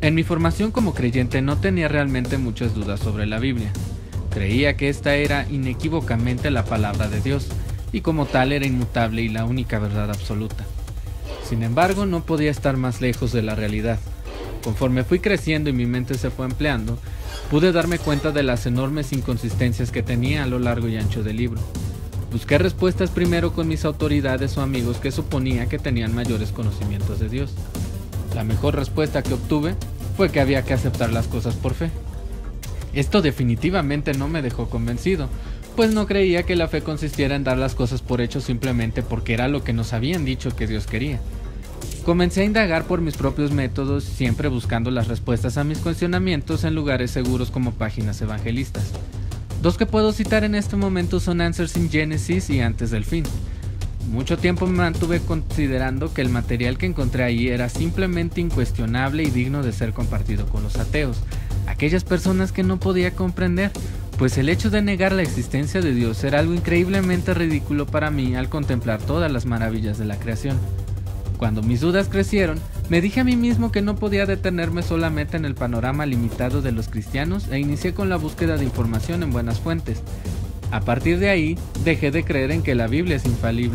En mi formación como creyente no tenía realmente muchas dudas sobre la Biblia. Creía que esta era inequívocamente la palabra de Dios, y como tal era inmutable y la única verdad absoluta. Sin embargo, no podía estar más lejos de la realidad. Conforme fui creciendo y mi mente se fue empleando, pude darme cuenta de las enormes inconsistencias que tenía a lo largo y ancho del libro. Busqué respuestas primero con mis autoridades o amigos que suponía que tenían mayores conocimientos de Dios. La mejor respuesta que obtuve fue que había que aceptar las cosas por fe. Esto definitivamente no me dejó convencido, pues no creía que la fe consistiera en dar las cosas por hecho simplemente porque era lo que nos habían dicho que Dios quería. Comencé a indagar por mis propios métodos, siempre buscando las respuestas a mis cuestionamientos en lugares seguros como páginas evangelistas. Dos que puedo citar en este momento son Answers in Genesis y Antes del Fin. Mucho tiempo me mantuve considerando que el material que encontré ahí era simplemente incuestionable y digno de ser compartido con los ateos, aquellas personas que no podía comprender, pues el hecho de negar la existencia de Dios era algo increíblemente ridículo para mí al contemplar todas las maravillas de la creación. Cuando mis dudas crecieron, me dije a mí mismo que no podía detenerme solamente en el panorama limitado de los cristianos e inicié con la búsqueda de información en buenas fuentes. A partir de ahí, dejé de creer en que la Biblia es infalible